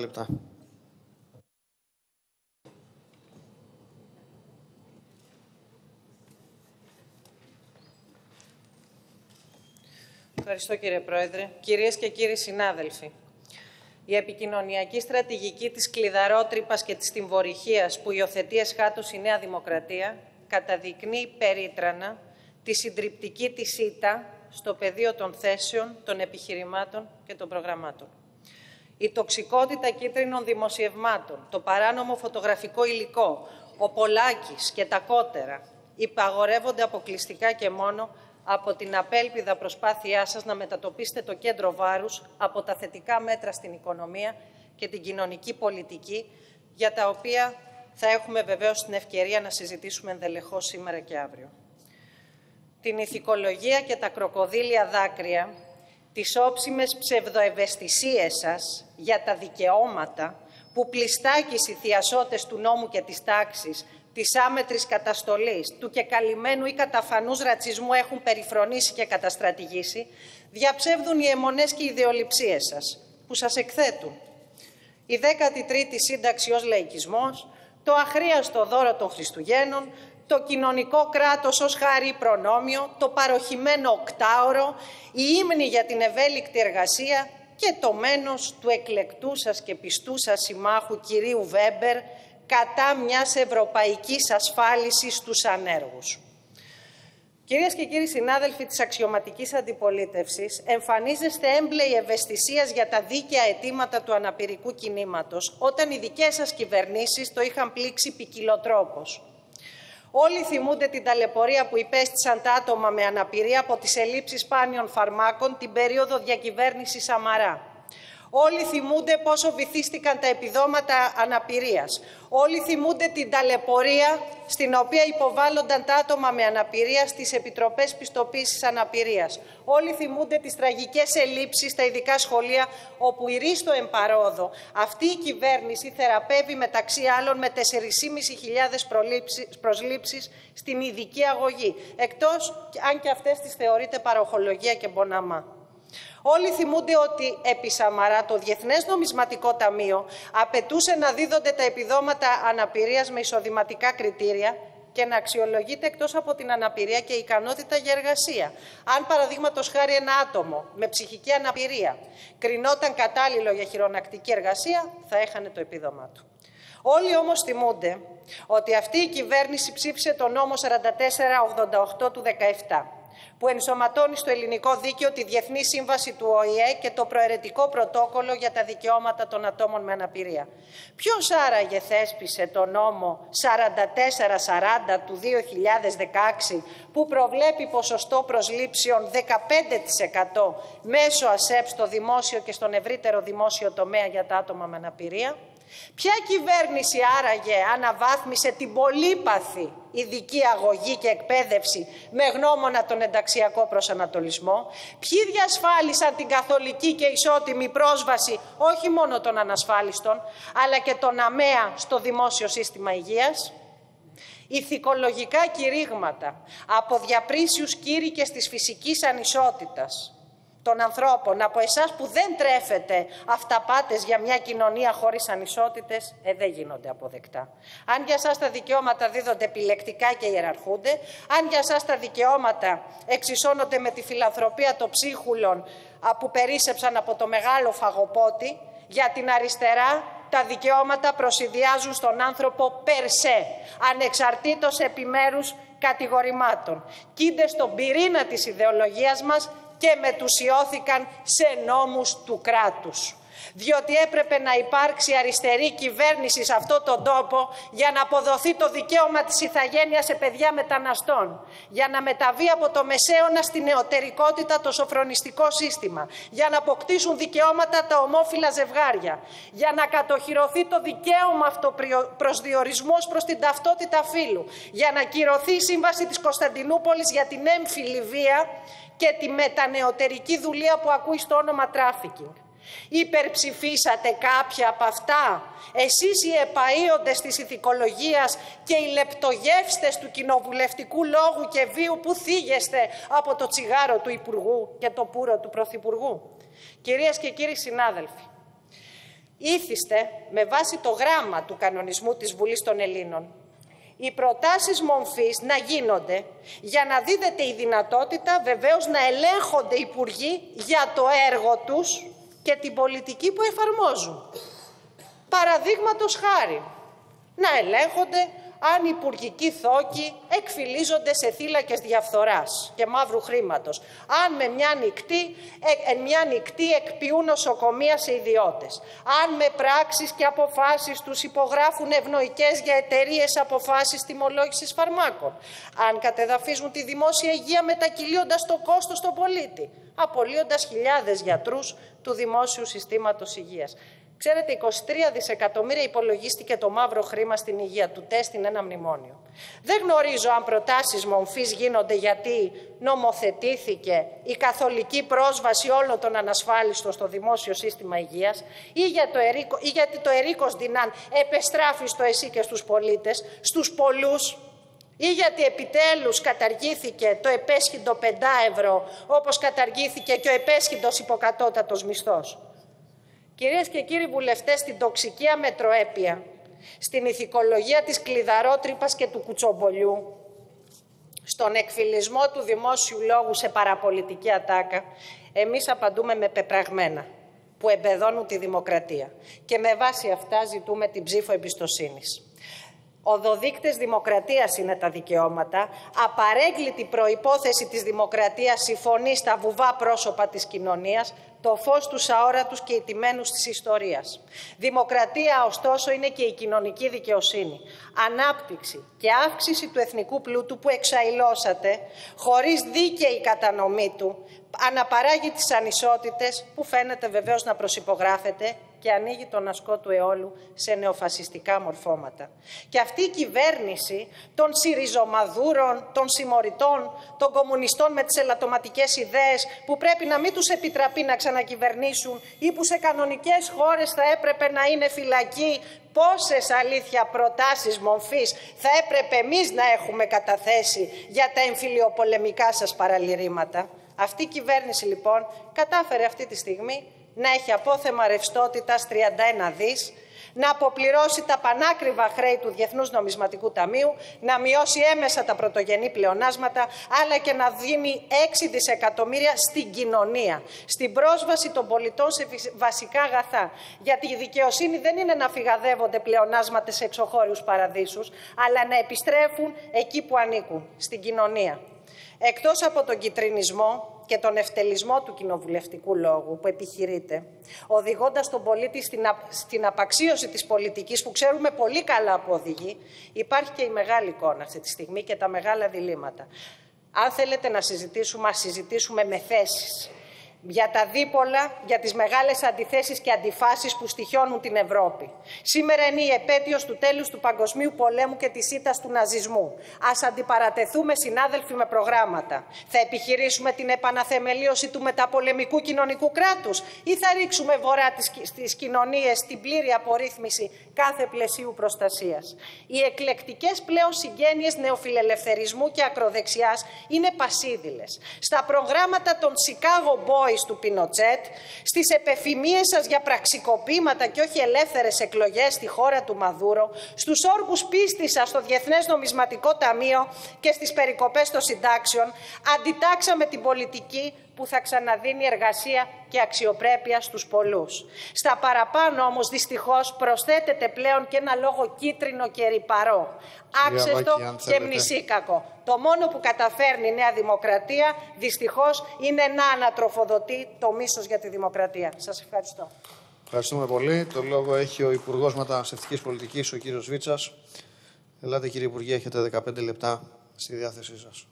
λεπτά. Ευχαριστώ κύριε Πρόεδρε. Κυρίες και κύριοι συνάδελφοι, η επικοινωνιακή στρατηγική της κλειδαρότρυπας και της τυμβορυχίας που υιοθετεί εσχάτως η Νέα Δημοκρατία καταδεικνύει περίτρανα τη συντριπτική της ήττα στο πεδίο των θέσεων, των επιχειρημάτων και των προγραμμάτων. Η τοξικότητα κίτρινων δημοσιευμάτων, το παράνομο φωτογραφικό υλικό, ο Πολάκης και τα κότερα υπαγορεύονται αποκλειστικά και μόνο από την απέλπιδα προσπάθειά σας να μετατοπίσετε το κέντρο βάρους από τα θετικά μέτρα στην οικονομία και την κοινωνική πολιτική, για τα οποία θα έχουμε βεβαίως την ευκαιρία να συζητήσουμε ενδελεχώς σήμερα και αύριο. Την ηθικολογία και τα κροκοδίλια δάκρυα, τις όψιμες ψευδοευαισθησίες σας για τα δικαιώματα που πλιστάκεις οι θειασότες του νόμου και της τάξης της άμετρης καταστολής, του και καλυμμένου ή καταφανούς ρατσισμού έχουν περιφρονήσει και καταστρατηγήσει, διαψεύδουν οι αιμονές και οι ιδεολειψίες σας, που σας εκθέτουν. Η 13η σύνταξη ως λαϊκισμός, το αχρίαστο δώρο των Χριστουγέννων, το κοινωνικό κράτος ως χάρη προνόμιο, το παροχημένο οκτάωρο, η ύμνη για την ευέλικτη εργασία και το μένος του εκλεκτού σας και πιστού σας συμμάχου κυρίου Βέμπερ κατά μιας ευρωπαϊκής ασφάλισης στους ανέργους. Κυρίες και κύριοι συνάδελφοι της αξιωματικής αντιπολίτευσης, εμφανίζεστε έμπλεοι ευαισθησίας για τα δίκαια αιτήματα του αναπηρικού κινήματος, όταν οι δικές σας κυβερνήσεις το είχαν πλήξει ποικιλοτρόπως. Όλοι θυμούνται την ταλαιπωρία που υπέστησαν τα άτομα με αναπηρία από τις ελλείψεις σπάνιων φαρμάκων την περίοδο διακυβέρνησης Σαμαρά. Όλοι θυμούνται πόσο βυθίστηκαν τα επιδόματα αναπηρίας. Όλοι θυμούνται την ταλαιπωρία στην οποία υποβάλλονταν τα άτομα με αναπηρία στις επιτροπές πιστοποίησης αναπηρίας. Όλοι θυμούνται τις τραγικές ελλείψεις στα ειδικά σχολεία όπου η Ρίστο Εμπαρόδο αυτή η κυβέρνηση θεραπεύει μεταξύ άλλων με 4.500 προσλήψεις στην ειδική αγωγή. Εκτός αν και αυτές τις θεωρείται παροχολογία και μποναμά. Όλοι θυμούνται ότι επί Σαμαρά το Διεθνές Νομισματικό Ταμείο απαιτούσε να δίδονται τα επιδόματα αναπηρίας με εισοδηματικά κριτήρια και να αξιολογείται εκτός από την αναπηρία και η ικανότητα για εργασία. Αν παραδείγματος χάρη ένα άτομο με ψυχική αναπηρία κρινόταν κατάλληλο για χειρονακτική εργασία, θα έχανε το επίδομά του. Όλοι όμως θυμούνται ότι αυτή η κυβέρνηση ψήφισε το νόμο 4488 του 17 που ενσωματώνει στο ελληνικό δίκαιο τη Διεθνή Σύμβαση του ΟΗΕ και το προαιρετικό πρωτόκολλο για τα δικαιώματα των ατόμων με αναπηρία. Ποιος άραγε θέσπισε το νόμο 4440 του 2016 που προβλέπει ποσοστό προσλήψεων 15% μέσω ΑΣΕΠ στο δημόσιο και στον ευρύτερο δημόσιο τομέα για τα άτομα με αναπηρία; Ποια κυβέρνηση άραγε αναβάθμισε την πολύπαθη ειδική αγωγή και εκπαίδευση με γνώμονα τον ενταξιακό προσανατολισμό; Ποιοι διασφάλισαν την καθολική και ισότιμη πρόσβαση όχι μόνο των ανασφάλιστων αλλά και των ΑΜΕΑ στο δημόσιο σύστημα υγείας; Ηθικολογικά κηρύγματα από διαπρίσιους κήρυκες της φυσικής ανισότητας των ανθρώπων, από εσάς που δεν τρέφετε αυταπάτες για μια κοινωνία χωρίς ανισότητες, ε, δεν γίνονται αποδεκτά. Αν για σας τα δικαιώματα δίδονται επιλεκτικά και ιεραρχούνται, αν για σας τα δικαιώματα εξισώνονται με τη φιλανθρωπία των ψίχουλων που περίσεψαν από το μεγάλο φαγοπότη, για την αριστερά τα δικαιώματα προσυδειάζουν στον άνθρωπο περσέ, ανεξαρτήτως επιμέρους κατηγορημάτων. Κίνται στον πυρήνα της ιδεολογίας μας και μετουσιώθηκαν σε νόμους του κράτους διότι έπρεπε να υπάρξει αριστερή κυβέρνηση σε αυτόν τον τόπο για να αποδοθεί το δικαίωμα της ηθαγένειας σε παιδιά μεταναστών, για να μεταβεί από το μεσαίωνα στη νεωτερικότητα το σοφρονιστικό σύστημα, για να αποκτήσουν δικαιώματα τα ομόφυλα ζευγάρια, για να κατοχυρωθεί το δικαίωμα αυτοπροσδιορισμού προς την ταυτότητα φύλου, για να κυρωθεί η σύμβαση της Κωνσταντινούπολης για την έμφυλη βία και τη μετανεωτερική δουλεία που ακούει στο όνομα τράφικινγκ. Υπερψηφίσατε κάποια από αυτά; Εσείς οι επαΐοντες της ηθικολογίας και οι λεπτογεύστες του κοινοβουλευτικού λόγου και βίου που θίγεστε από το τσιγάρο του Υπουργού και το πούρο του Πρωθυπουργού. Κυρίες και κύριοι συνάδελφοι, είθισται με βάση το γράμμα του κανονισμού της Βουλής των Ελλήνων οι προτάσεις μομφής να γίνονται για να δίδεται η δυνατότητα βεβαίως να ελέγχονται οι υπουργοί για το έργο τους και την πολιτική που εφαρμόζουν. Παραδείγματος χάρη, να ελέγχονται αν οι υπουργικοί θόκοι εκφυλίζονται σε θύλακες διαφθοράς και μαύρου χρήματος, αν με μια νυχτή, ε, μια νυχτή εκποιούν νοσοκομεία σε ιδιώτες, αν με πράξεις και αποφάσεις τους υπογράφουν ευνοϊκές για εταιρείες αποφάσεις τιμολόγησης φαρμάκων, αν κατεδαφίζουν τη δημόσια υγεία μετακυλίοντας το κόστος στον πολίτη, απολύοντας χιλιάδες γιατρούς του δημόσιου συστήματος υγείας. Ξέρετε, 23 δισεκατομμύρια υπολογίστηκε το μαύρο χρήμα στην υγεία του τεστ είναι ένα μνημόνιο. Δεν γνωρίζω αν προτάσεις μομφής γίνονται γιατί νομοθετήθηκε η καθολική πρόσβαση όλων των ανασφάλιστων στο δημόσιο σύστημα υγείας ή, για το ερίκο, ή γιατί το ερίκος Δινάν επεστράφει στο εσύ και στους πολίτες, στους πολλούς ή γιατί επιτέλους καταργήθηκε το επέσχυντο 5 ευρώ όπως καταργήθηκε και ο επέσχυντος υποκατώτατος μισθός. Κυρίες και κύριοι βουλευτές, στην τοξική αμετροέπεια, στην ηθικολογία της κλειδαρότρυπας και του κουτσομπολιού, στον εκφυλισμό του δημόσιου λόγου σε παραπολιτική ατάκα, εμείς απαντούμε με πεπραγμένα που εμπεδώνουν τη δημοκρατία και με βάση αυτά ζητούμε την ψήφο εμπιστοσύνης. Οδοδείκτες δημοκρατίας είναι τα δικαιώματα, απαρέγκλητη προϋπόθεση της δημοκρατίας η φωνή στα βουβά πρόσωπα της κοινωνίας, το φως τους αόρατους και ιτημένους της ιστορίας. Δημοκρατία, ωστόσο, είναι και η κοινωνική δικαιοσύνη. Ανάπτυξη και αύξηση του εθνικού πλούτου που εξαϊλώσατε, χωρίς δίκαιη κατανομή του, αναπαράγει τις ανισότητες που φαίνεται βεβαίως να προσυπογράφεται και ανοίγει τον ασκό του αιώλου σε νεοφασιστικά μορφώματα. Και αυτή η κυβέρνηση των συριζομαδούρων, των συμμοριτών, των κομμουνιστών με τις ελαττωματικές ιδέες που πρέπει να μην τους επιτραπεί να ξανακυβερνήσουν ή που σε κανονικές χώρες θα έπρεπε να είναι φυλακή πόσες αλήθεια προτάσεις μομφής θα έπρεπε εμείς να έχουμε καταθέσει για τα εμφυλιοπολεμικά σας παραλυρήματα. Αυτή η κυβέρνηση λοιπόν κατάφερε αυτή τη στιγμή να έχει απόθεμα ρευστότητας 31 δις, να αποπληρώσει τα πανάκριβα χρέη του Διεθνούς Νομισματικού Ταμείου, να μειώσει έμεσα τα πρωτογενή πλεονάσματα, αλλά και να δίνει 6 δισεκατομμύρια στην κοινωνία, στην πρόσβαση των πολιτών σε βασικά αγαθά. Γιατί η δικαιοσύνη δεν είναι να φυγαδεύονται πλεονάσματα σε εξωχώριους παραδείσους, αλλά να επιστρέφουν εκεί που ανήκουν, στην κοινωνία. Εκτός από τον κυτρινισμό, και τον ευτελισμό του κοινοβουλευτικού λόγου που επιχειρείται, οδηγώντας τον πολίτη στην, α... στην απαξίωση της πολιτικής που ξέρουμε πολύ καλά που οδηγεί, υπάρχει και η μεγάλη εικόνα αυτή τη στιγμή και τα μεγάλα διλήμματα. Αν θέλετε να συζητήσουμε, ας συζητήσουμε με θέσεις για τα δίπολα, για τις μεγάλες αντιθέσεις και αντιφάσεις που στοιχιώνουν την Ευρώπη. Σήμερα είναι η επέτειος του τέλους του Παγκοσμίου Πολέμου και της ήττας του ναζισμού. Ας αντιπαρατεθούμε συνάδελφοι με προγράμματα. Θα επιχειρήσουμε την επαναθεμελίωση του μεταπολεμικού κοινωνικού κράτους ή θα ρίξουμε βορρά στις κοινωνίες την πλήρη απορρίθμιση κάθε πλαισίου προστασίας. Οι εκλεκτικές πλέον συγγένειες νεοφιλελευθερισμού και ακροδεξιάς είναι πασίδηλες. Στα προγράμματα των Chicago Boys του Πινοτσέτ, στις επεφημίες σας για πραξικοπήματα και όχι ελεύθερες εκλογές στη χώρα του Μαδούρο, στους όρκους πίστης σας στο Διεθνές Νομισματικό Ταμείο και στις περικοπές των συντάξεων, αντιτάξαμε την πολιτική που θα ξαναδίνει εργασία και αξιοπρέπεια στους πολλούς. Στα παραπάνω όμως δυστυχώς προσθέτεται πλέον και ένα λόγο κίτρινο και ρηπαρό, άξεστο και μνησίκακο. Το μόνο που καταφέρνει η Νέα Δημοκρατία δυστυχώς είναι να ανατροφοδοτεί το μίσος για τη δημοκρατία. Σας ευχαριστώ. Ευχαριστούμε πολύ. Το λόγο έχει ο Υπουργός Μεταναστευτικής Πολιτικής, ο κύριος Βίτσας. Ελάτε, κύριε Υπουργέ, έχετε 15 λεπτά στη διάθεσή σας.